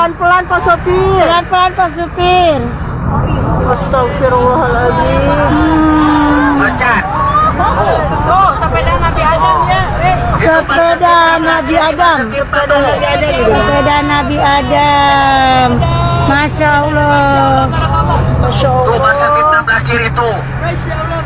Pelan-pelan Pak Sopir. Pelan-pelan Pak Supir. Astagfirullahaladzim. Loncat. Oh, sepeda Nabi Adam ya. Eh, Sepeda Nabi Adam. Ya. sepeda Nabi Adam. Sepeda Nabi Adam. Masya Allah. Masya Tuh Allah. masa kita terakhir itu. Masya Allah.